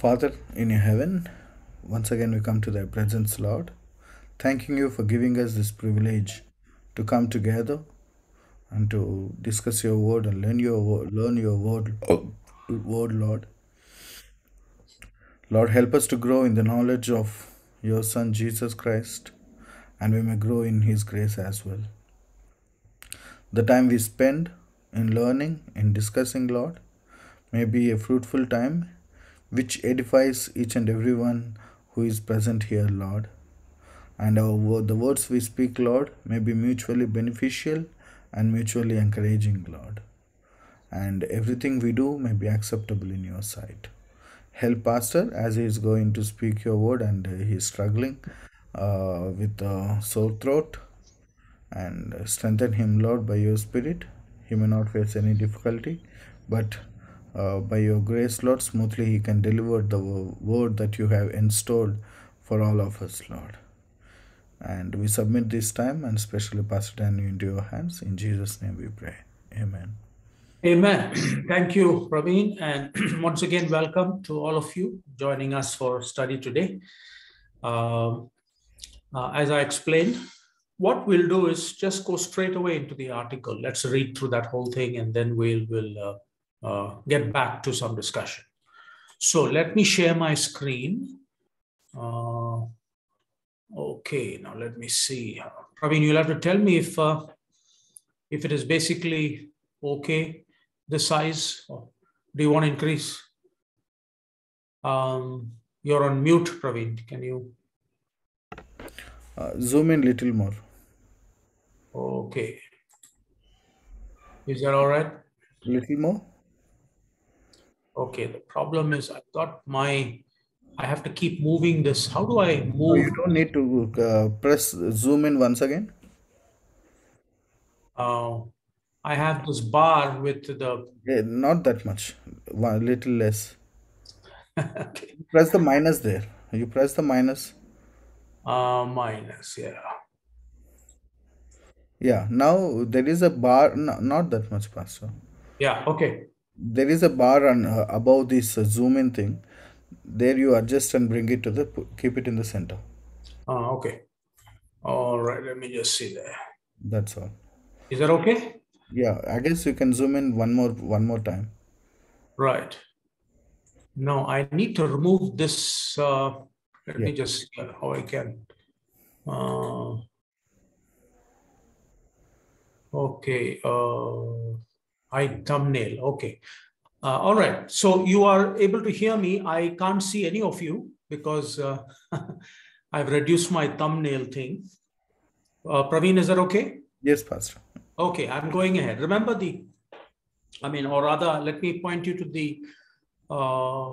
Father in heaven, once again we come to thy presence, Lord, thanking you for giving us this privilege to come together and to discuss your word and learn your word, learn your word, word, Lord. Lord, help us to grow in the knowledge of your Son Jesus Christ, and we may grow in his grace as well. The time we spend in learning, in discussing, Lord, may be a fruitful time which edifies each and every one who is present here, Lord. And our the words we speak, Lord, may be mutually beneficial and mutually encouraging, Lord. And everything we do may be acceptable in your sight. Help Pastor as he is going to speak your word and he is struggling uh, with a sore throat and strengthen him, Lord, by your Spirit. He may not face any difficulty, but uh, by your grace, Lord, smoothly he can deliver the word that you have installed for all of us, Lord. And we submit this time and especially Pastor Daniel into your hands. In Jesus' name we pray. Amen. Amen. Thank you, Praveen. And once again, welcome to all of you joining us for study today. Um, uh, as I explained, what we'll do is just go straight away into the article. Let's read through that whole thing and then we'll, we'll uh, get back to some discussion. So let me share my screen. Uh, okay, now let me see. Praveen, you'll have to tell me if, uh, if it is basically okay the size or do you want to increase um, you're on mute praveen can you Uh, zoom in little more. okay is that all right A Little more. Okay the problem is i've got my i have to keep moving this how do i No, move you don't need to uh, press zoom in once again. uh, i have this bar with the Yeah, not that much. One little less. okay. Press the minus there. You press the minus. uh, minus yeah Yeah. Now there is a bar. No, not that much, Pastor. yeah okay There is a bar on uh, above this uh, zoom in thing. There you adjust and bring it to the. Keep it in the center. uh, okay all right let me just see there That's all. is that okay Yeah. I guess you can zoom in one more one more time. Right. No, I need to remove this. Uh, let Yeah. me just see how I can. Uh, okay. Uh, I thumbnail. Okay. Uh, all right. So you are able to hear me. I can't see any of you because uh, I've reduced my thumbnail thing. Uh, Praveen, is that okay? Yes, Pastor. Okay, I'm going ahead. Remember the, I mean, or rather, let me point you to the uh,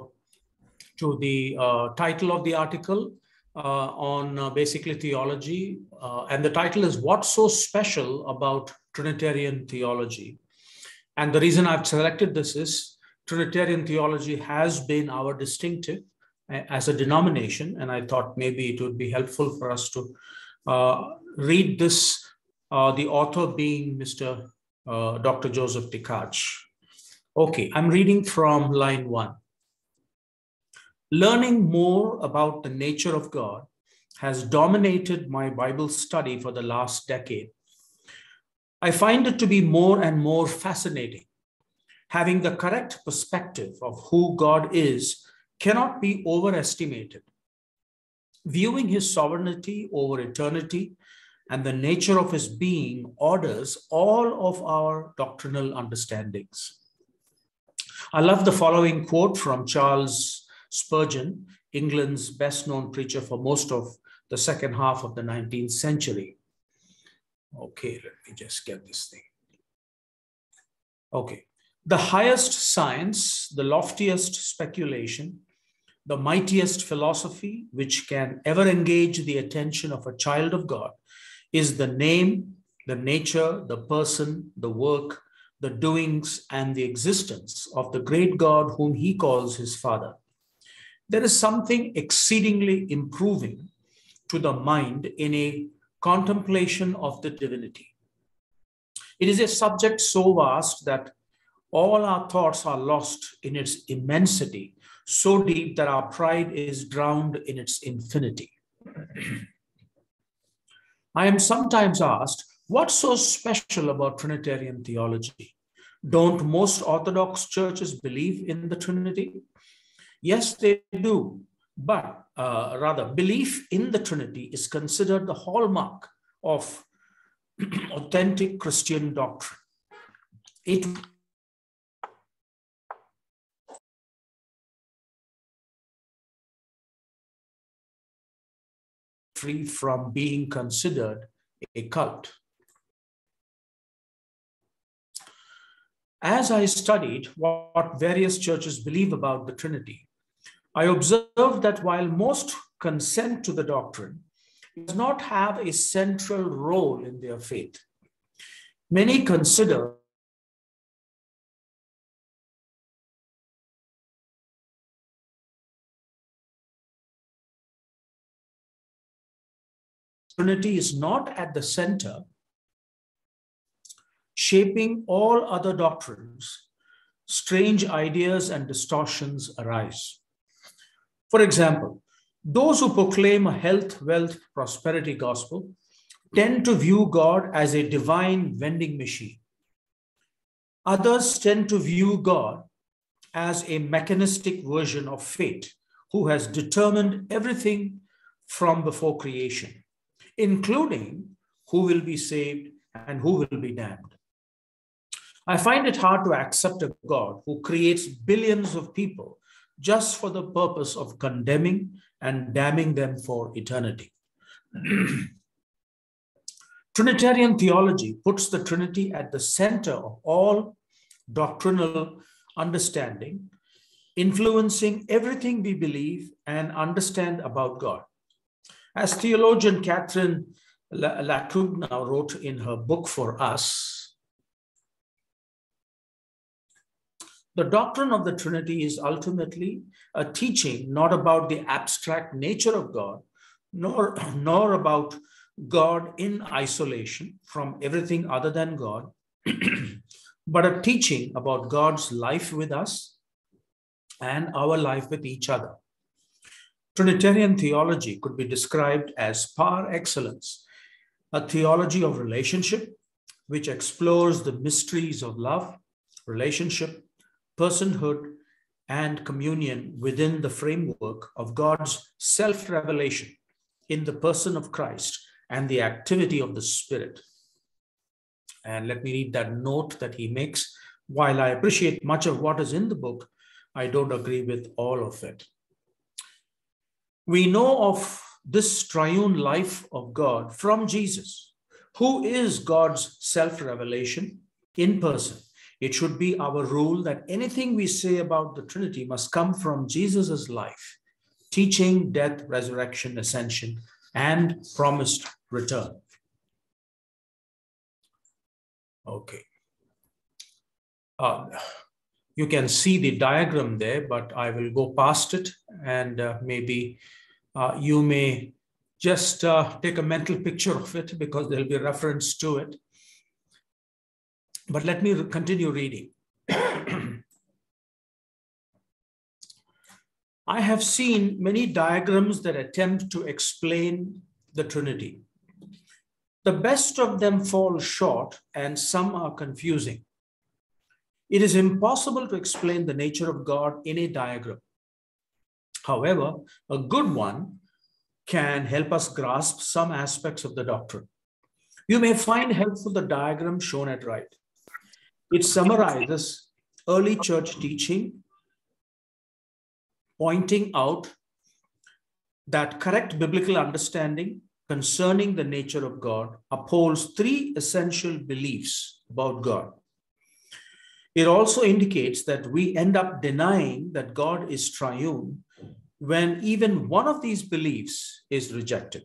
to the uh, title of the article uh, on uh, basically theology, uh, and the title is "What's So Special About Trinitarian Theology?" And the reason I've selected this is Trinitarian theology has been our distinctive a- as a denomination, and I thought maybe it would be helpful for us to uh, read this uh, the author being Mr. Uh, Dr. Joseph Tkach. Okay, I'm reading from line one. Learning more about the nature of God has dominated my Bible study for the last decade. I find it to be more and more fascinating. Having the correct perspective of who God is cannot be overestimated. Viewing his sovereignty over eternity and the nature of his being orders all of our doctrinal understandings. I love the following quote from Charles Spurgeon, England's best known preacher for most of the second half of the 19th century. Okay, let me just get this thing. Okay. The highest science, the loftiest speculation, the mightiest philosophy which can ever engage the attention of a child of God is the name, the nature, the person, the work, the doings, and the existence of the great God whom he calls his Father. There is something exceedingly improving to the mind in a contemplation of the divinity. It is a subject so vast that all our thoughts are lost in its immensity, so deep that our pride is drowned in its infinity. I am sometimes asked, what's so special about Trinitarian theology? Don't most Orthodox churches believe in the Trinity? Yes, they do. But uh, rather, belief in the Trinity is considered the hallmark of authentic Christian doctrine. It free from being considered a cult. As I studied what various churches believe about the Trinity, I observed that while most consent to the doctrine, does not have a central role in their faith. Many consider Trinity is not at the center, shaping all other doctrines, strange ideas and distortions arise. For example, those who proclaim a health, wealth, prosperity gospel tend to view God as a divine vending machine. Others tend to view God as a mechanistic version of fate who has determined everything from before creation, including who will be saved and who will be damned. I find it hard to accept a God who creates billions of people just for the purpose of condemning and damning them for eternity. Trinitarian theology puts the Trinity at the center of all doctrinal understanding, influencing everything we believe and understand about God. As theologian Catherine LaCugna wrote in her book for us, The doctrine of the Trinity is ultimately a teaching not about the abstract nature of God, nor, nor about God in isolation from everything other than God, but a teaching about God's life with us and our life with each other. Trinitarian theology could be described as par excellence, a theology of relationship which explores the mysteries of love, relationship, personhood, and communion within the framework of God's self revelation in the person of Christ and the activity of the Spirit. And let me read that note that he makes. While I appreciate much of what is in the book, I don't agree with all of it. We know of this triune life of God from Jesus, who is God's self revelation in person it should be our rule that anything we say about the Trinity must come from Jesus' life, teaching, death, resurrection, ascension, and promised return. Okay. Uh, you can see the diagram there, but I will go past it and uh, maybe uh, you may just uh, take a mental picture of it because there'll be reference to it. But let me continue reading. I have seen many diagrams that attempt to explain the Trinity. The best of them fall short and some are confusing. It is impossible to explain the nature of God in a diagram. However, a good one can help us grasp some aspects of the doctrine. You may find helpful the diagram shown at right. It summarizes early church teaching, pointing out that correct biblical understanding concerning the nature of God upholds three essential beliefs about God. It also indicates that we end up denying that God is triune when even one of these beliefs is rejected.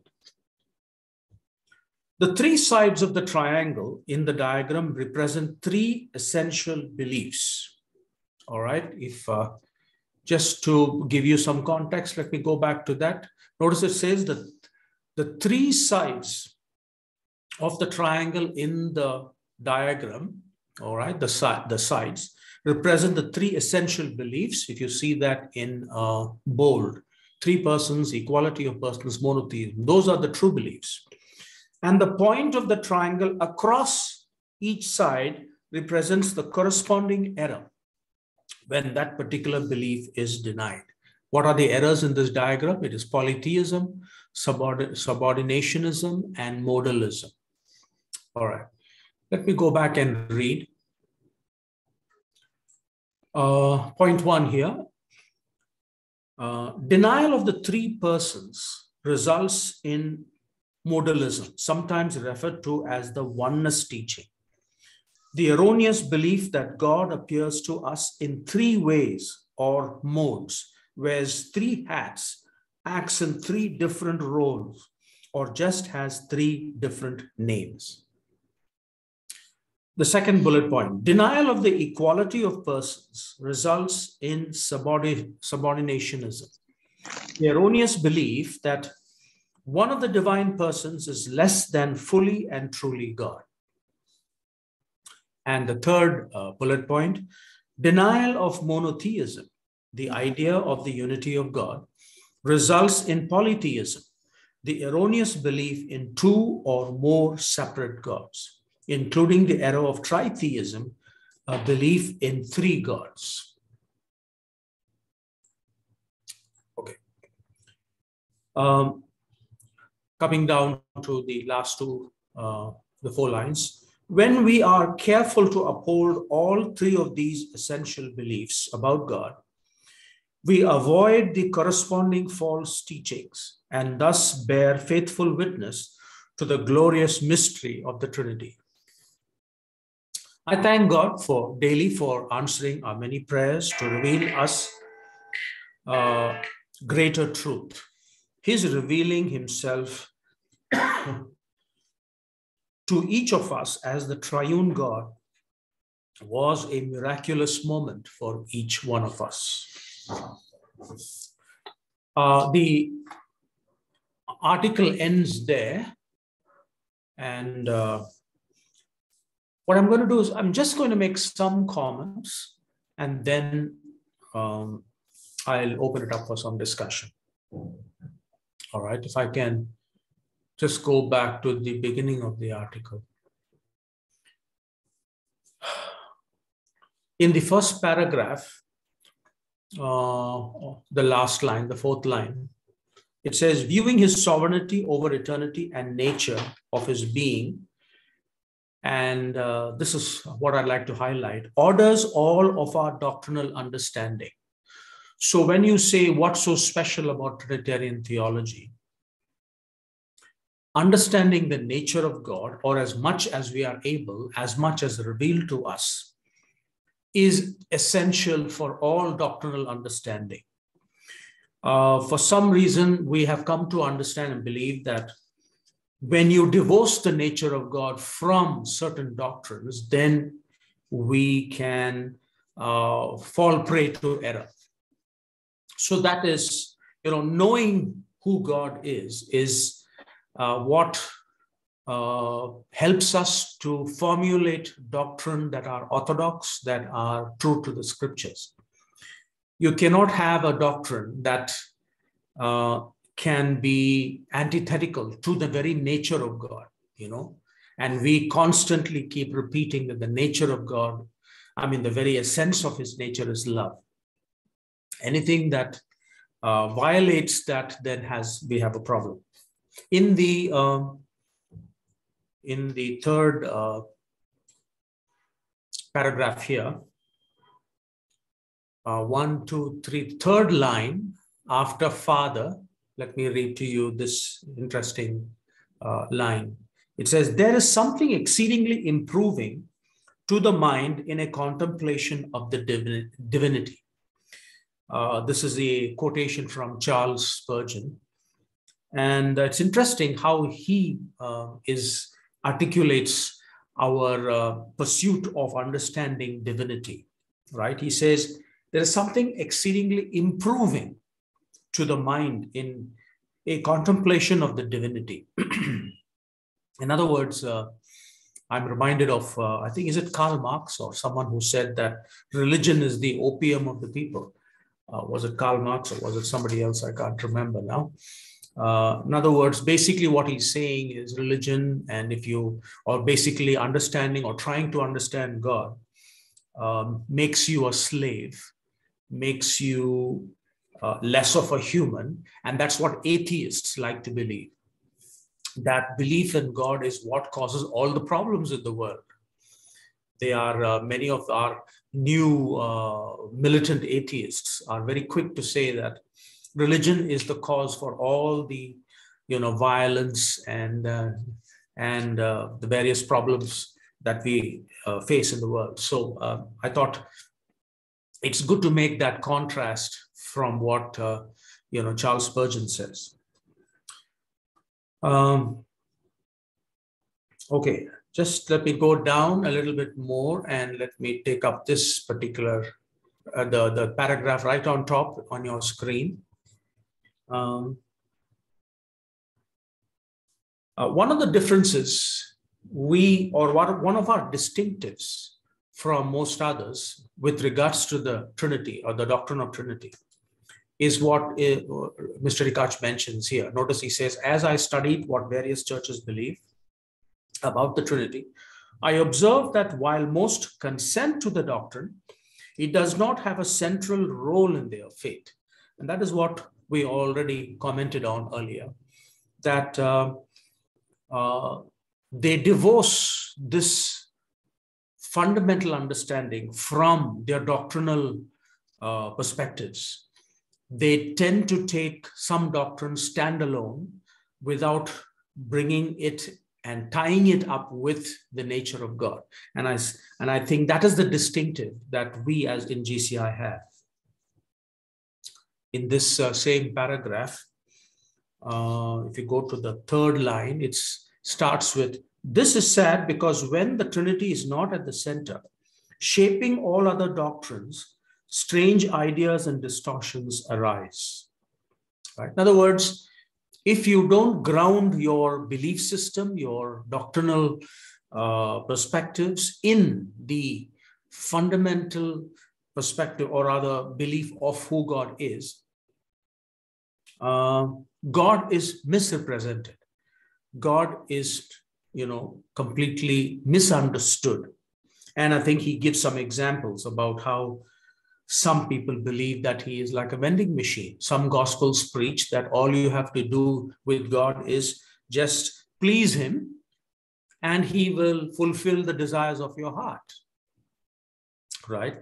The three sides of the triangle in the diagram represent three essential beliefs. All right, if uh, just to give you some context, let me go back to that. Notice it says that the three sides of the triangle in the diagram, all right, the, si the sides represent the three essential beliefs. If you see that in uh, bold, three persons, equality of persons, monotheism, those are the true beliefs. And the point of the triangle across each side represents the corresponding error when that particular belief is denied. What are the errors in this diagram? It is polytheism, subordinationism, and modalism. All right, let me go back and read. Uh, point one here. Uh, denial of the three persons results in modalism, sometimes referred to as the oneness teaching. The erroneous belief that God appears to us in three ways or modes, wears three hats, acts in three different roles, or just has three different names. The second bullet point denial of the equality of persons results in subordinationism. The erroneous belief that one of the divine persons is less than fully and truly God. And the third uh, bullet point denial of monotheism, the idea of the unity of God, results in polytheism, the erroneous belief in two or more separate gods, including the error of tritheism, a belief in three gods. Okay. Um, coming down to the last two, uh, the four lines. When we are careful to uphold all three of these essential beliefs about God, we avoid the corresponding false teachings and thus bear faithful witness to the glorious mystery of the Trinity. I thank God for daily for answering our many prayers to reveal us uh, greater truth. He's revealing himself to each of us as the triune God was a miraculous moment for each one of us. Uh, the article ends there. And uh, what I'm going to do is I'm just going to make some comments and then um, I'll open it up for some discussion. All right, if I can just go back to the beginning of the article. In the first paragraph, uh, the last line, the fourth line, it says, viewing his sovereignty over eternity and nature of his being, and uh, this is what I'd like to highlight, orders all of our doctrinal understanding. So when you say what's so special about Trinitarian theology, understanding the nature of God, or as much as we are able, as much as revealed to us, is essential for all doctrinal understanding. Uh, for some reason, we have come to understand and believe that when you divorce the nature of God from certain doctrines, then we can uh, fall prey to error. So that is, you know, knowing who God is, is what uh, helps us to formulate doctrine that are orthodox, that are true to the scriptures. You cannot have a doctrine that uh, can be antithetical to the very nature of God, you know. And we constantly keep repeating that the nature of God, I mean, the very essence of his nature is love. Anything that uh, violates that then has we have a problem. In the uh, in the third uh, paragraph here, uh, one, two, three, third line after father, let me read to you this interesting uh, line. It says, There is something exceedingly improving to the mind in a contemplation of the divinity. Uh, this is a quotation from Charles Spurgeon. And it's interesting how he uh, is articulates our uh, pursuit of understanding divinity, right? He says there is something exceedingly improving to the mind in a contemplation of the divinity. in other words, uh, I'm reminded of, uh, I think, is it Karl Marx or someone who said that religion is the opium of the people? Uh, was it Karl Marx or was it somebody else? I can't remember now. Uh, in other words, basically what he's saying is religion, and if you, or basically understanding or trying to understand God, um, makes you a slave, makes you uh, less of a human. And that's what atheists like to believe. That belief in God is what causes all the problems in the world. They are, uh, many of our new uh, militant atheists are very quick to say that religion is the cause for all the you know violence and uh, and uh, the various problems that we uh, face in the world. So uh, i thought it's good to make that contrast from what uh, you know charles spurgeon says. Um, okay just let me go down a little bit more and let me take up this particular uh, the the paragraph right on top on your screen um, uh, one of the differences we, or one of our distinctives from most others with regards to the Trinity or the doctrine of Trinity is what uh, Mr. Tkach mentions here. Notice he says, as I studied what various churches believe about the Trinity, I observed that while most consent to the doctrine, it does not have a central role in their faith. And that is what we already commented on earlier, that uh, uh, they divorce this fundamental understanding from their doctrinal uh, perspectives. They tend to take some doctrines standalone without bringing it and tying it up with the nature of God. And I, and I think that is the distinctive that we as in GCI have in this uh, same paragraph, uh, if you go to the third line, it starts with this is sad because when the Trinity is not at the center, shaping all other doctrines, strange ideas and distortions arise. Right? In other words, if you don't ground your belief system, your doctrinal uh, perspectives in the fundamental perspective or rather belief of who God is, uh, God is misrepresented. God is, you know, completely misunderstood. And I think he gives some examples about how some people believe that he is like a vending machine. Some gospels preach that all you have to do with God is just please him and he will fulfill the desires of your heart. Right?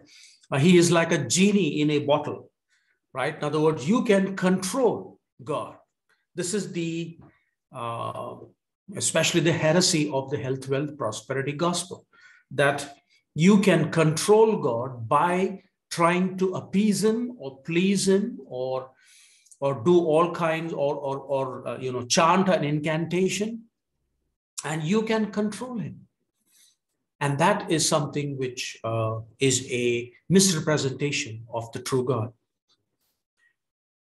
Uh, he is like a genie in a bottle right? In other words, you can control God. This is the, uh, especially the heresy of the health, wealth, prosperity gospel, that you can control God by trying to appease him or please him or or do all kinds or or, or uh, you know chant an incantation and you can control him and that is something which uh, is a misrepresentation of the true god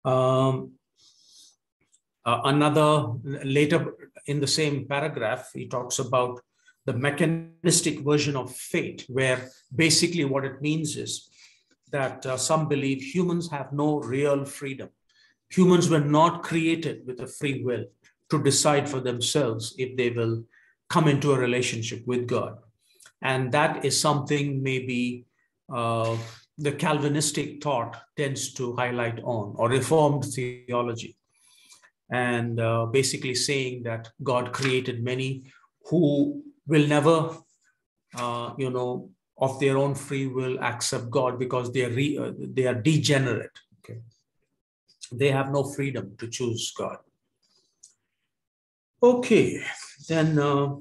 um, uh, another later in the same paragraph, he talks about the mechanistic version of fate, where basically what it means is that uh, some believe humans have no real freedom. Humans were not created with a free will to decide for themselves if they will come into a relationship with God. And that is something maybe uh, the Calvinistic thought tends to highlight on, or Reformed theology. And uh, basically saying that God created many who will never, uh, you know, of their own free will accept God because they are, re, uh, they are degenerate. Okay? They have no freedom to choose God. Okay, then uh,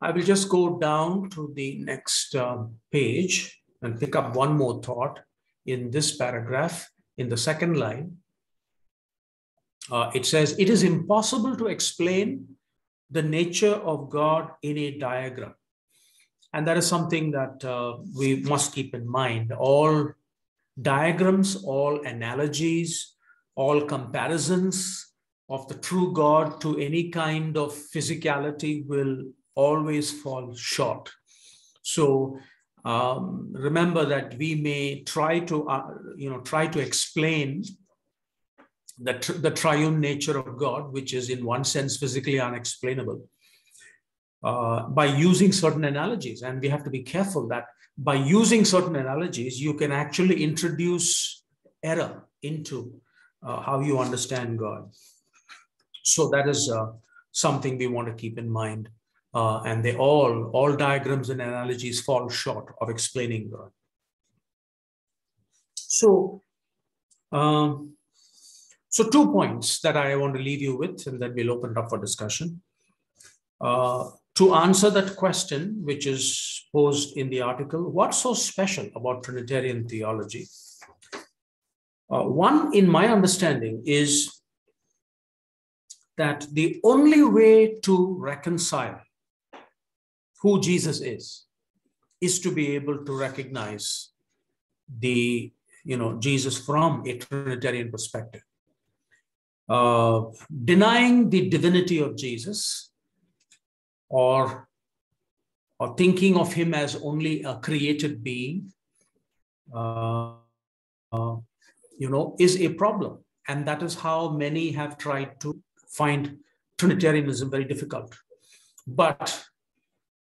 I will just go down to the next uh, page and pick up one more thought in this paragraph in the second line. Uh, it says, It is impossible to explain the nature of God in a diagram. And that is something that uh, we must keep in mind. All diagrams, all analogies, all comparisons of the true God to any kind of physicality will always fall short. So um, remember that we may try to, uh, you know, try to explain the, tr- the triune nature of God, which is in one sense physically unexplainable, uh, by using certain analogies. And we have to be careful that by using certain analogies, you can actually introduce error into uh, how you understand God. So that is uh, something we want to keep in mind. Uh, and they all, all diagrams and analogies fall short of explaining God. So, um, so two points that I want to leave you with, and then we'll open it up for discussion. Uh, to answer that question, which is posed in the article, what's so special about Trinitarian theology? Uh, one, in my understanding, is that the only way to reconcile who Jesus is is to be able to recognize the you know Jesus from a Trinitarian perspective. Uh, denying the divinity of Jesus or or thinking of him as only a created being uh, uh, you know is a problem and that is how many have tried to find trinitarianism very difficult but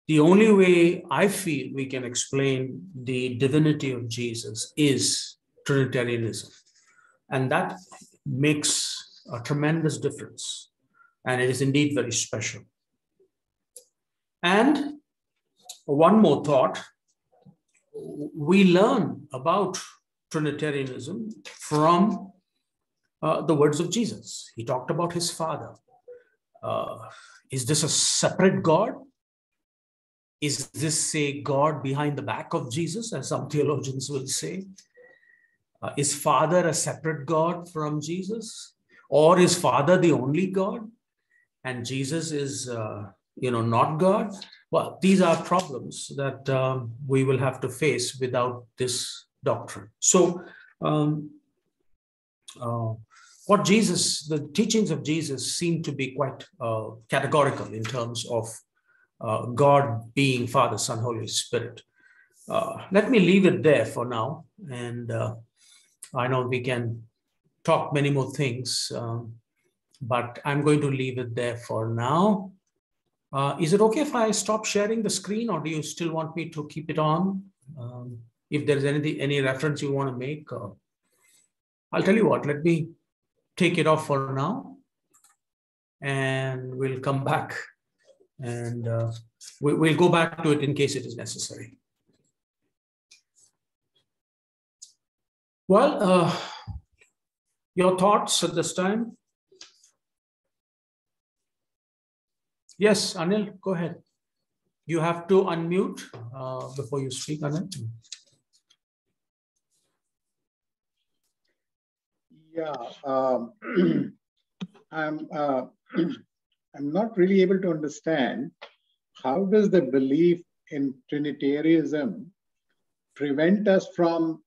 the only way i feel we can explain the divinity of jesus is trinitarianism and that makes a tremendous difference. And it is indeed very special. And one more thought we learn about Trinitarianism from uh, the words of Jesus. He talked about his Father. Uh, is this a separate God? Is this a God behind the back of Jesus, as some theologians will say? Uh, is Father a separate God from Jesus? or is father the only god and jesus is uh, you know not god well these are problems that um, we will have to face without this doctrine so um, uh, what jesus the teachings of jesus seem to be quite uh, categorical in terms of uh, god being father son holy spirit uh, let me leave it there for now and uh, i know we can talk many more things, um, but I'm going to leave it there for now. Uh, is it okay if I stop sharing the screen or do you still want me to keep it on? Um, if there's anything, any reference you want to make, uh, I'll tell you what, let me take it off for now and we'll come back and uh, we, will go back to it in case it is necessary. Well, uh, your thoughts at this time? Yes, Anil, go ahead. You have to unmute uh, before you speak, Anil. Yeah, um, I'm uh, I'm not really able to understand how does the belief in Trinitarianism prevent us from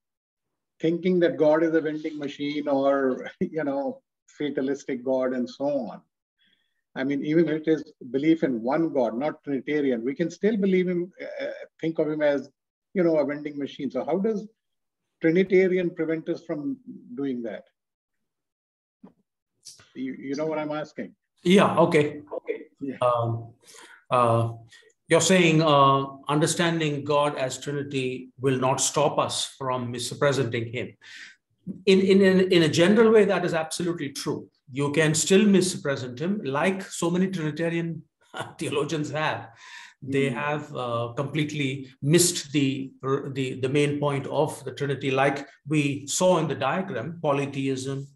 thinking that God is a vending machine or, you know, fatalistic God and so on. I mean, even if it is belief in one God, not Trinitarian, we can still believe him, uh, think of him as, you know, a vending machine. So how does Trinitarian prevent us from doing that? You, you know what I'm asking? Yeah, okay. Okay. Yeah. Um, uh, you're saying uh, understanding God as Trinity will not stop us from misrepresenting Him. In, in, in a general way, that is absolutely true. You can still misrepresent Him, like so many Trinitarian theologians have. They hmm. have uh, completely missed the, the, the main point of the Trinity, like we saw in the diagram polytheism,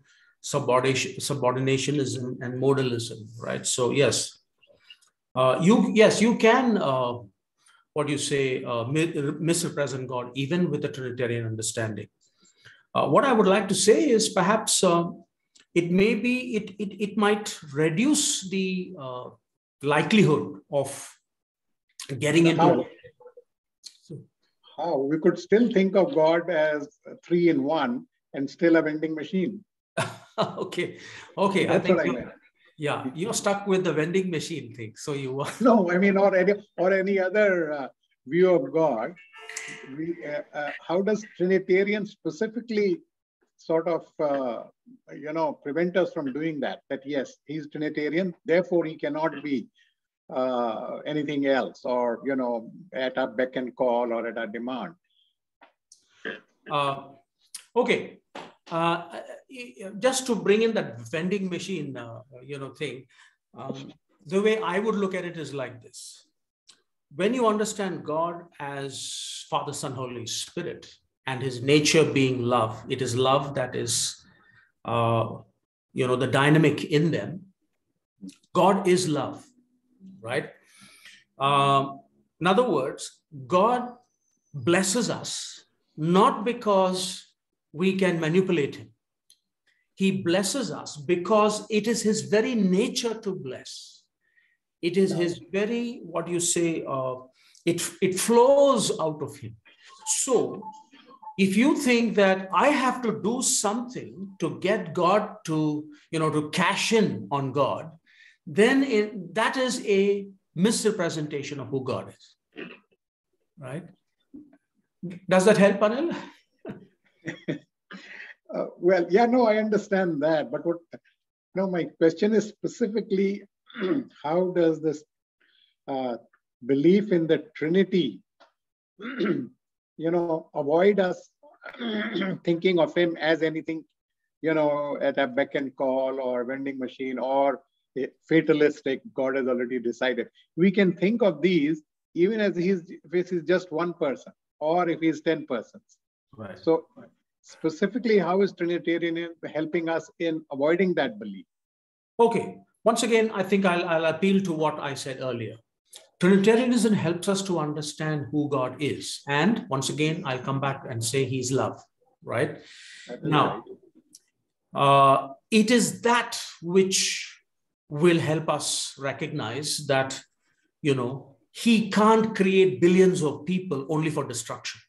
subordination, subordinationism, and modalism, right? So, yes, uh, you yes, you can. Uh, what you say, uh, misrepresent God, even with a Trinitarian understanding. Uh, what I would like to say is perhaps uh, it may be it it, it might reduce the uh, likelihood of getting into. How? How we could still think of God as three in one and still a vending machine. okay, okay. That's I think what I meant Yeah, you're stuck with the vending machine thing. So you are. No, I mean, or any or any other uh, view of God. We, uh, uh, how does Trinitarian specifically sort of, uh, you know, prevent us from doing that? That yes, he's Trinitarian, therefore he cannot be uh, anything else, or you know, at our beck and call or at our demand. Uh, okay. Uh, just to bring in that vending machine, uh, you know, thing, um, the way I would look at it is like this. When you understand God as Father, Son, Holy Spirit, and His nature being love, it is love that is, uh, you know, the dynamic in them. God is love, right? Um, in other words, God blesses us not because we can manipulate him. He blesses us because it is his very nature to bless. It is his very, what you say, uh, it, it flows out of him. So if you think that I have to do something to get God to, you know, to cash in on God, then it, that is a misrepresentation of who God is. Right? Does that help, Anil? uh, well, yeah, no, I understand that. But what, no, my question is specifically how does this uh, belief in the Trinity, you know, avoid us thinking of him as anything, you know, at a beck and call or vending machine or fatalistic, God has already decided. We can think of these even as he's, if he's just one person or if he's 10 persons. Right. So specifically, how is Trinitarian helping us in avoiding that belief? Okay. Once again, I think I'll, I'll appeal to what I said earlier. Trinitarianism helps us to understand who God is. And once again, I'll come back and say he's love, right? Now, uh, it is that which will help us recognize that, you know, he can't create billions of people only for destruction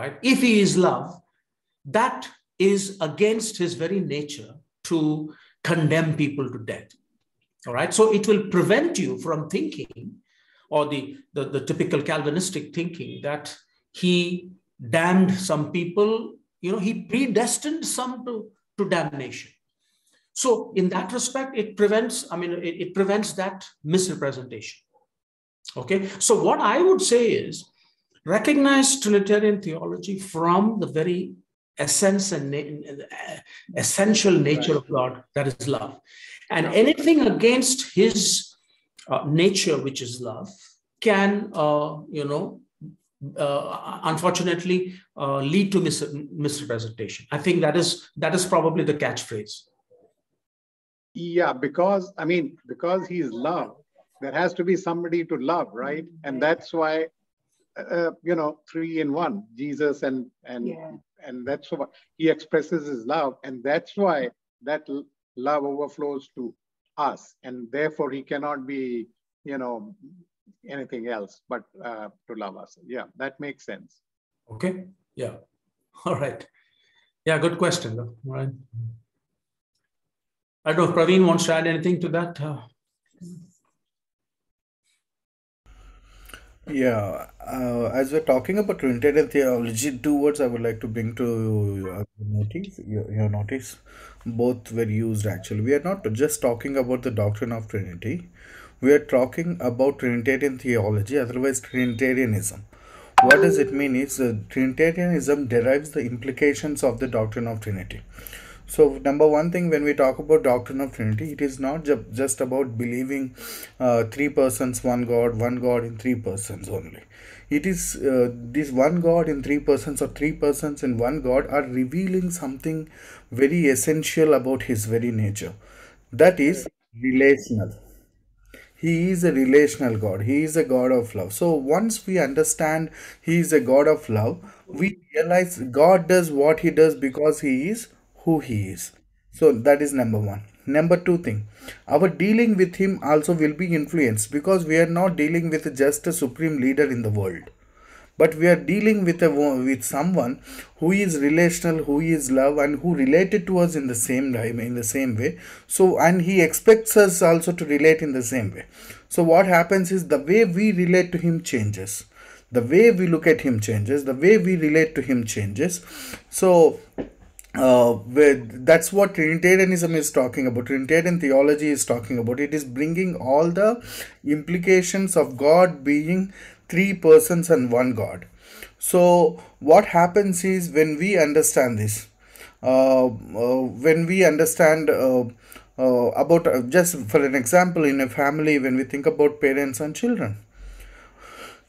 right? If he is love, that is against his very nature to condemn people to death. All right. So it will prevent you from thinking, or the, the, the typical Calvinistic thinking, that he damned some people, you know, he predestined some to, to damnation. So in that respect, it prevents, I mean, it, it prevents that misrepresentation. Okay. So what I would say is recognize Trinitarian theology from the very essence and essential nature of God, that is love. And anything against his uh, nature, which is love, can, uh, you know, uh, unfortunately uh, lead to mis- misrepresentation. I think that is that is probably the catchphrase. Yeah, because I mean, because he is love, there has to be somebody to love, right? And that's why uh, you know, three in one, Jesus and and yeah. and that's why he expresses his love, and that's why that love overflows to us, and therefore he cannot be, you know, anything else but uh, to love us. Yeah, that makes sense. Okay. Yeah. All right. Yeah, good question. Though. All right. I don't know if Praveen wants to add anything to that. Uh, Yeah, uh, as we're talking about Trinitarian theology, two words I would like to bring to your notice. Your, your notice, both were used actually. We are not just talking about the doctrine of Trinity. We are talking about Trinitarian theology, otherwise Trinitarianism. What does it mean? Is uh, Trinitarianism derives the implications of the doctrine of Trinity. So, number one thing when we talk about doctrine of Trinity, it is not ju- just about believing uh, three persons, one God, one God in three persons only. It is uh, this one God in three persons or three persons in one God are revealing something very essential about His very nature. That is relational. He is a relational God. He is a God of love. So once we understand He is a God of love, we realize God does what He does because He is who he is. So that is number one. Number two thing, our dealing with him also will be influenced because we are not dealing with just a supreme leader in the world, but we are dealing with a with someone who is relational who is love and who related to us in the same in the same way. So and he expects us also to relate in the same way. So what happens is the way we relate to him changes. The way we look at him changes. The way we relate to him changes. So uh, that's what Trinitarianism is talking about. Trinitarian theology is talking about. It is bringing all the implications of God being three persons and one God. So, what happens is when we understand this, uh, uh, when we understand uh, uh, about uh, just for an example, in a family, when we think about parents and children,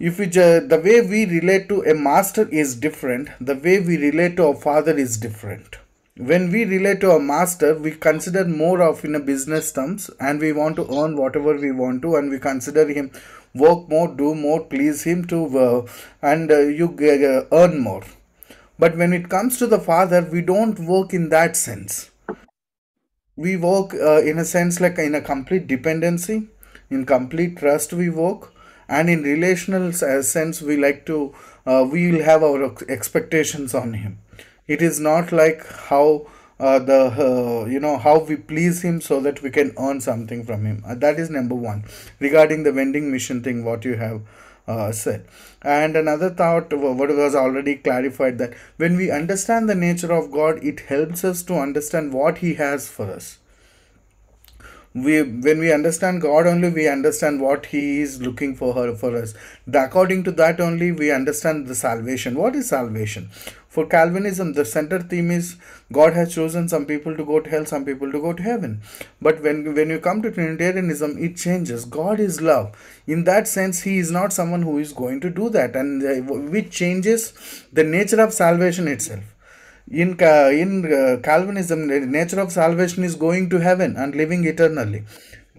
if we the way we relate to a master is different the way we relate to our father is different. When we relate to a master we consider more of in a business terms and we want to earn whatever we want to and we consider him work more do more please him to uh, and uh, you uh, earn more. But when it comes to the father we don't work in that sense. We work uh, in a sense like in a complete dependency in complete trust we work and in relational uh, sense we like to uh, we will have our expectations on him. It is not like how uh, the uh, you know how we please him so that we can earn something from him. Uh, that is number one. Regarding the vending machine thing what you have uh, said. And another thought what was already clarified that when we understand the nature of god it helps us to understand what he has for us we when we understand god only we understand what he is looking for her for us. The, according to that only we understand the salvation. What is salvation? For calvinism the center theme is god has chosen some people to go to hell some people to go to heaven. But when when you come to trinitarianism it changes. God is love. In that sense he is not someone who is going to do that. And uh, which changes the nature of salvation itself in in uh, calvinism nature of salvation is going to heaven and living eternally.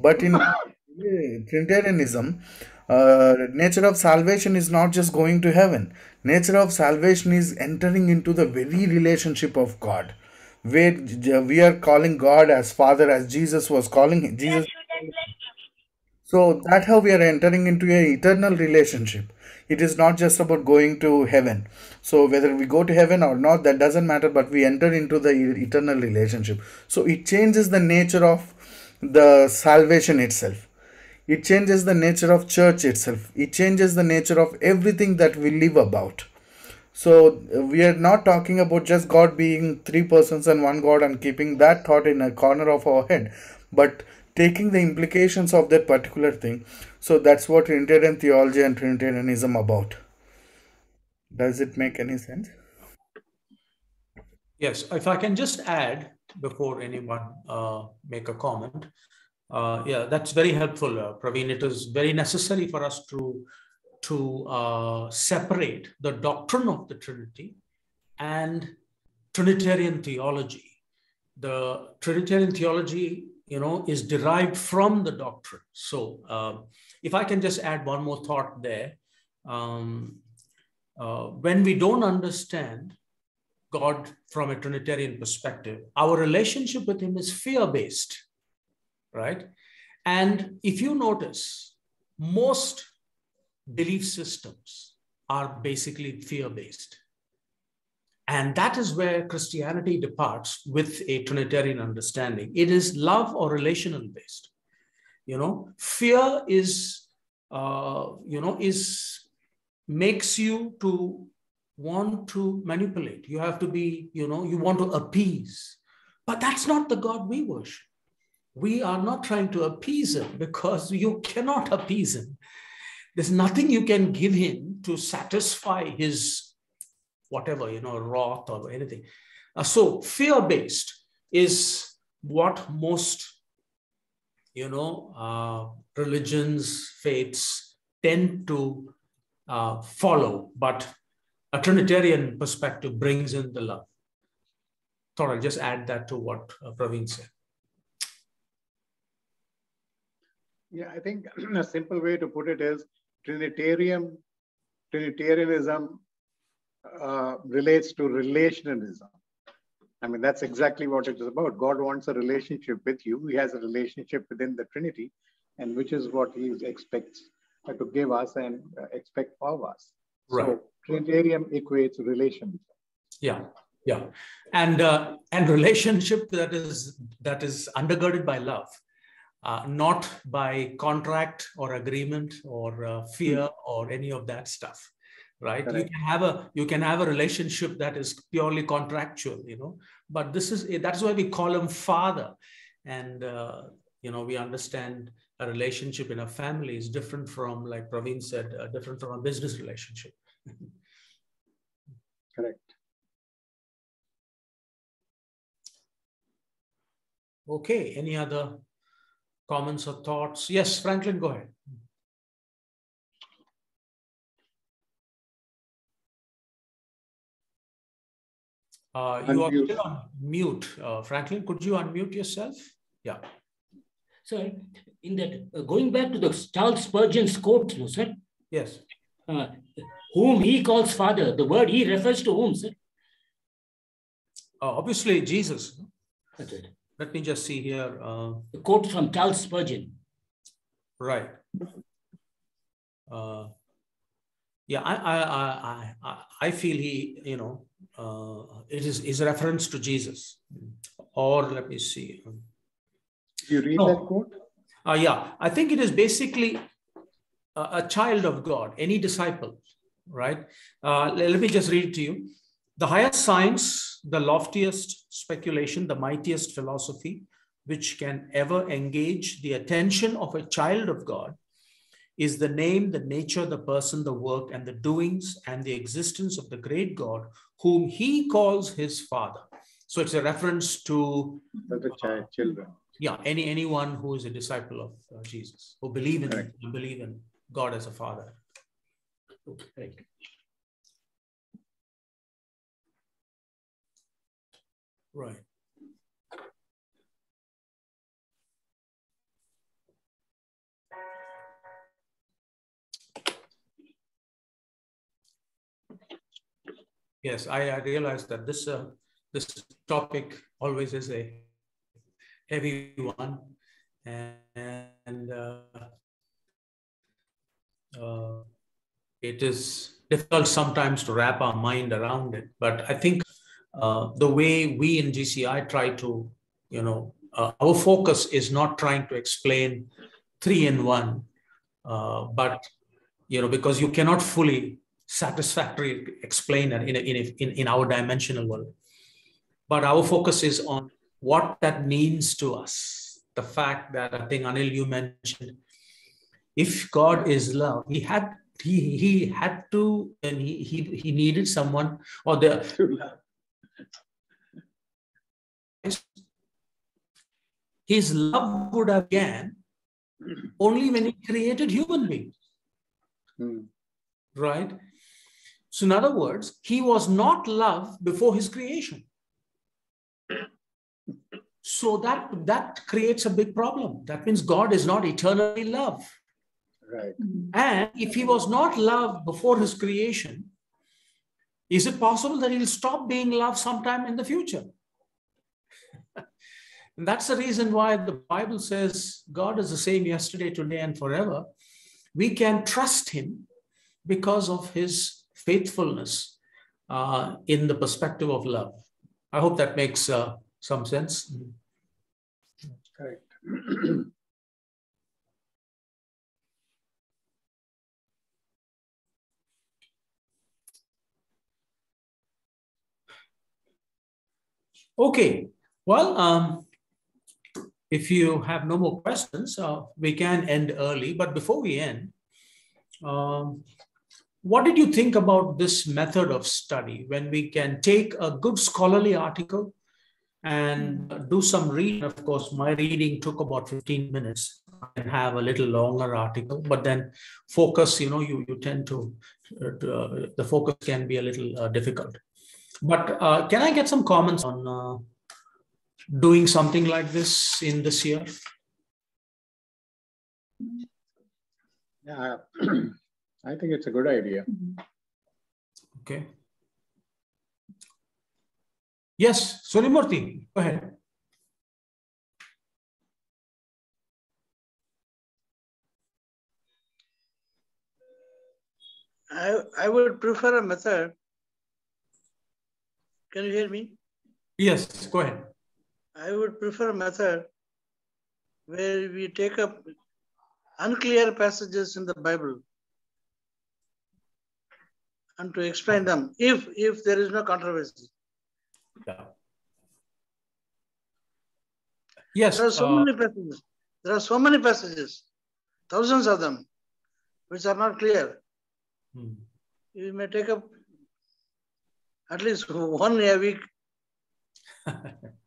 But in trinitarianism uh, nature of salvation is not just going to heaven. Nature of salvation is entering into the very relationship of god where we are calling god as father as jesus was calling jesus so that's how we are entering into a eternal relationship it is not just about going to heaven. So whether we go to heaven or not that doesn't matter but we enter into the eternal relationship. So it changes the nature of the salvation itself. It changes the nature of church itself. It changes the nature of everything that we live about. So uh, we are not talking about just god being three persons and one god and keeping that thought in a corner of our head but taking the implications of that particular thing so that's what Trinitarian theology and Trinitarianism about. Does it make any sense? Yes, if I can just add before anyone uh, make a comment. Uh, yeah, that's very helpful, uh, Praveen. It is very necessary for us to to uh, separate the doctrine of the Trinity and Trinitarian theology. The Trinitarian theology, you know, is derived from the doctrine. So uh, if I can just add one more thought there, um, uh, when we don't understand God from a Trinitarian perspective, our relationship with Him is fear based, right? And if you notice, most belief systems are basically fear based. And that is where Christianity departs with a Trinitarian understanding. It is love or relational based. You know fear is uh, you know is makes you to want to manipulate. You have to be you know you want to appease. But that's not the god we worship. We are not trying to appease him because you cannot appease him. There's nothing you can give him to satisfy his whatever you know wrath or anything uh, so fear based is what most you know, uh, religions, faiths tend to uh, follow, but a Trinitarian perspective brings in the love. Thought I'll just add that to what uh, Praveen said. Yeah, I think a simple way to put it is Trinitarian, Trinitarianism uh, relates to relationalism. I mean, that's exactly what it is about. God wants a relationship with you. He has a relationship within the Trinity, and which is what He expects to give us and uh, expect of us. Right. So Trinitarian equates relationship. Yeah, yeah, and uh, and relationship that is that is undergirded by love, uh, not by contract or agreement or uh, fear or any of that stuff, right? You can have a you can have a relationship that is purely contractual, you know. But this is that's why we call him father, and uh, you know we understand a relationship in a family is different from, like Praveen said, uh, different from a business relationship. Correct. Okay, any other comments or thoughts? Yes, Franklin, go ahead. Uh, you are still on mute. Uh, Franklin, could you unmute yourself? Yeah. Sir, in that, uh, going back to the Charles Spurgeon's quote, no, sir, Yes. uh, whom he calls father, the word he refers to whom, sir? Uh, obviously, Jesus. That's it. Let me just see here. Uh, The quote from Charles Spurgeon. right. Yeah, I, I, I, I, I feel he, you know, uh, it is is a reference to Jesus. Or let me see. You read No. that quote? Uh, yeah, I think it is basically a, a child of God, any disciple, right? Uh, le- let me just read it to you. The highest science, the loftiest speculation, the mightiest philosophy, which can ever engage the attention of a child of God, is the name, the nature, the person, the work, and the doings and the existence of the great God, whom he calls his Father. So it's a reference to the child, children. yeah any anyone who is a disciple of uh, jesus who believe in Correct. believe in god as a father Right. right yes i, I realize that this uh, this topic always is a heavy one and uh, uh, it is difficult sometimes to wrap our mind around it. But I think uh, the way we in GCI try to, you know, uh, our focus is not trying to explain three in one, uh, but you know, because you cannot fully satisfactorily explain it in, a, in, a, in in our dimensional world. But our focus is on what that means to us. The fact that I think Anil, you mentioned, if God is love, he had he he had to and he he, he needed someone or the his love would have began only when he created human beings Hmm. right so in other words he was not love before his creation so that that creates a big problem that means god is not eternally love Right. and if he was not love before his creation, is it possible that he'll stop being love sometime in the future? and that's the reason why the Bible says God is the same yesterday, today, and forever. We can trust him because of his faithfulness uh, in the perspective of love. I hope that makes uh, some sense. Correct. Okay, well, um, if you have no more questions, uh, we can end early. But before we end, um, what did you think about this method of study when we can take a good scholarly article and do some reading? Of course, my reading took about 15 minutes and have a little longer article, but then focus, you know, you, you tend to, uh, the focus can be a little uh, difficult. But uh, can I get some comments on uh, doing something like this in this year? Yeah, I think it's a good idea. Mm-hmm. Okay. Yes, Suryamurthy, go ahead. I, I would prefer a method. Can you hear me? Yes, go ahead. I would prefer a method where we take up unclear passages in the Bible and to explain them if if there is no controversy. Yeah. Yes. There are so uh, many passages. There are so many passages, thousands of them, which are not clear. hmm. You may take up at least one a week.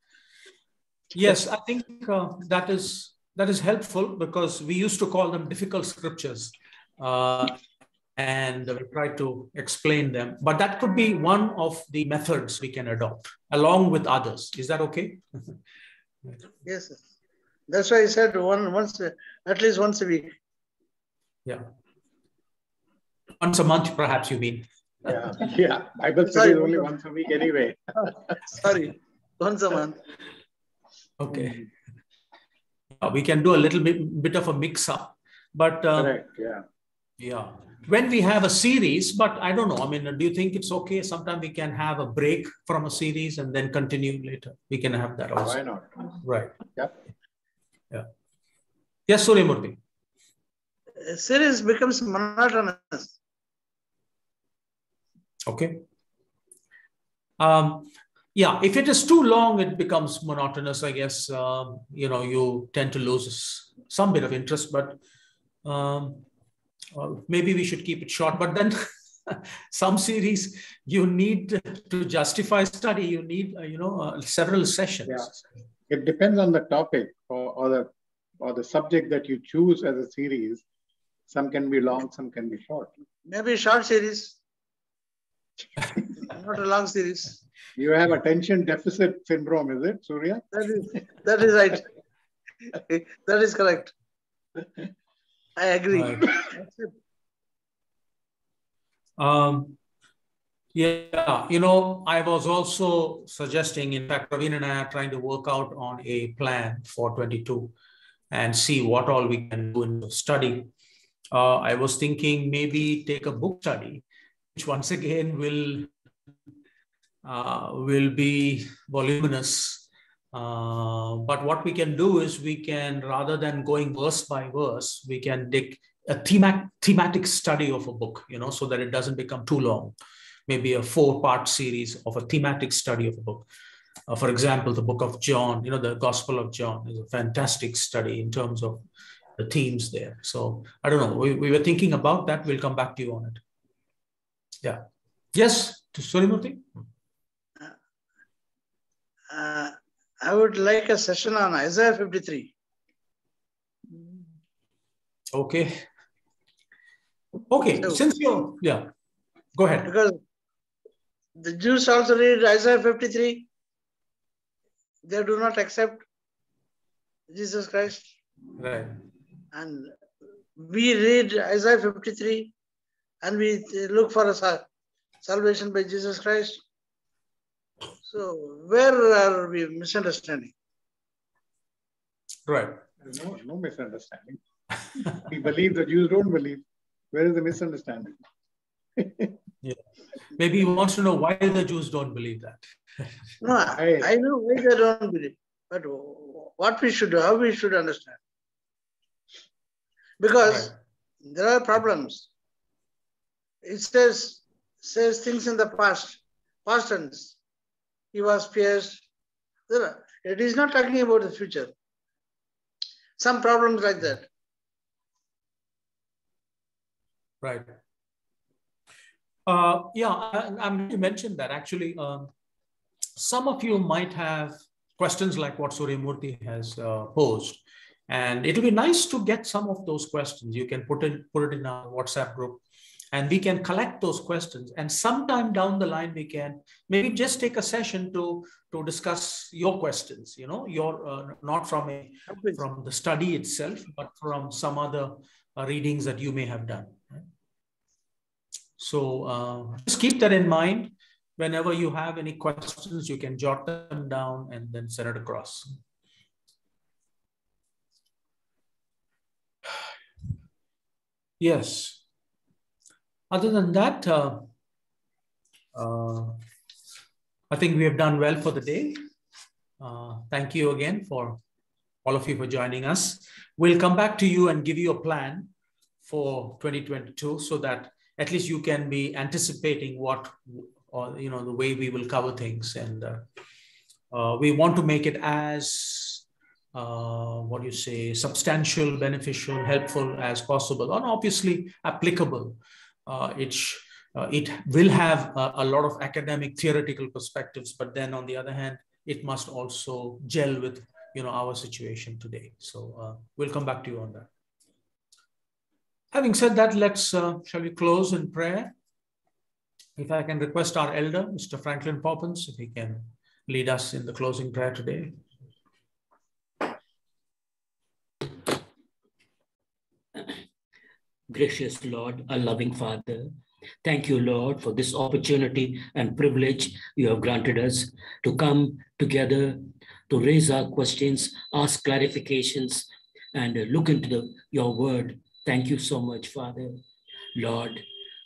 Yes, I think uh, that is that is helpful because we used to call them difficult scriptures, uh, and we try to explain them. But that could be one of the methods we can adopt along with others. Is that okay? Yes, sir. that's why I said one once, at least once a week. yeah. Once a month, perhaps you mean. Yeah, yeah. Bible study is only once a week anyway. Sorry, once a month. Okay. Uh, we can do a little bit bit of a mix up, but uh, Correct, yeah. Yeah. When we have a series, but I don't know. I mean, do you think it's okay? Sometimes we can have a break from a series and then continue later. We can have that also. Why not? Right. Yeah. Yeah. Yes, Suryamurthy. A series becomes monotonous. Okay. Um, yeah, if it is too long, it becomes monotonous, I guess. Um, you know, you tend to lose some bit of interest, but um, well, maybe we should keep it short. But then some series you need to justify study, you need, uh, you know, uh, several sessions. Yeah. It depends on the topic or, or the or the subject that you choose as a series. Some can be long, some can be short. Maybe a short series, not a long series. You have attention deficit syndrome, is it, Surya? That is that is right. that is correct. I agree. Right. Um, yeah, you know, I was also suggesting, in fact, Praveen and I are trying to work out on a plan for 22 and see what all we can do in the study. Uh, I was thinking maybe take a book study, which once again will uh, will be voluminous. Uh, but what we can do is we can, rather than going verse by verse, we can take a thematic, thematic study of a book, you know, so that it doesn't become too long. Maybe a four-part series of a thematic study of a book. Uh, for example, the book of John, you know, the Gospel of John is a fantastic study in terms of the themes there. So I don't know. We, we were thinking about that. We'll come back to you on it. Yeah. Yes, to Suryamurthy? Uh, I would like a session on Isaiah 53. Okay. Okay, So- since you're, yeah, go ahead. Because the Jews also read Isaiah 53. They do not accept Jesus Christ. Right. And we read Isaiah 53 and we look for a salvation by Jesus Christ. So where are we misunderstanding? Right. No, no misunderstanding. we believe the Jews don't believe. Where is the misunderstanding? Maybe he wants to know why the Jews don't believe that. No, I, I- I know why they don't believe, but what we should do, how we should understand. Because Right. there are problems. It says says things in the past, past tense. He was pierced. It is not talking about the future. Some problems like that. Right. Uh, yeah, I, I'm going to mention that actually. Um, some of you might have questions like what Suryamurthy has uh, posed, and it'll be nice to get some of those questions. You can put it put it in our WhatsApp group, and we can collect those questions. And sometime down the line, we can maybe just take a session to to discuss your questions. You know, your uh, not from a from the study itself, but from some other uh, readings that you may have done. right? So uh, just keep that in mind. Whenever you have any questions, you can jot them down and then send it across. Yes. Other than that, uh, uh, I think we have done well for the day. Uh, thank you again for all of you for joining us. We'll come back to you and give you a plan for 2022 so that at least you can be anticipating what or you know the way we will cover things and uh, uh, we want to make it as uh, what do you say substantial beneficial helpful as possible and obviously applicable uh, it uh, it will have a, a lot of academic theoretical perspectives but then on the other hand it must also gel with you know our situation today. So uh, we'll come back to you on that. Having said that let's uh, shall we close in prayer? If i can request our elder mr franklin poppins if he can lead us in the closing prayer today Gracious Lord, a loving Father, thank you, Lord, for this opportunity and privilege you have granted us to come together to raise our questions, ask clarifications, and look into the, your word. Thank you so much, Father. Lord,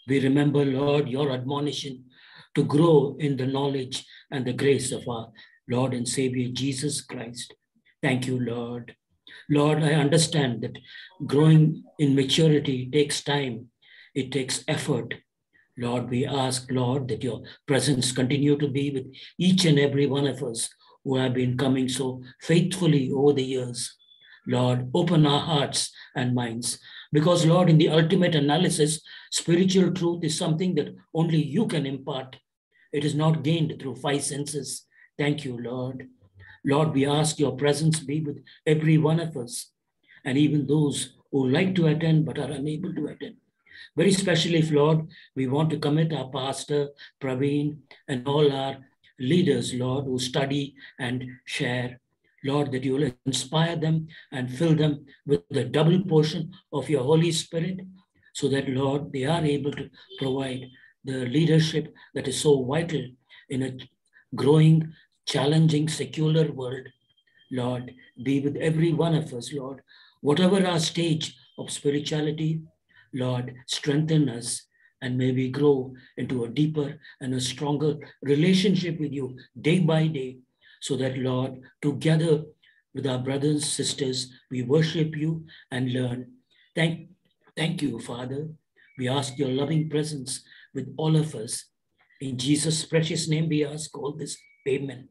we remember, Lord, your admonition to grow in the knowledge and the grace of our Lord and Savior Jesus Christ. Thank you, Lord. Lord, I understand that growing in maturity takes time, it takes effort. Lord, we ask, Lord, that your presence continue to be with each and every one of us who have been coming so faithfully over the years. Lord, open our hearts and minds. Because, Lord, in the ultimate analysis, spiritual truth is something that only you can impart. It is not gained through five senses. Thank you, Lord. Lord, we ask your presence be with every one of us, and even those who like to attend but are unable to attend. Very especially, if Lord, we want to commit our pastor, Praveen, and all our leaders, Lord, who study and share. Lord, that you will inspire them and fill them with the double portion of your Holy Spirit, so that, Lord, they are able to provide the leadership that is so vital in a growing, challenging, secular world. Lord, be with every one of us, Lord. Whatever our stage of spirituality, Lord, strengthen us and may we grow into a deeper and a stronger relationship with you day by day, so that, Lord, together with our brothers sisters, we worship you and learn. Thank, thank you, Father. We ask your loving presence with all of us. In Jesus' precious name, we ask all this. Amen.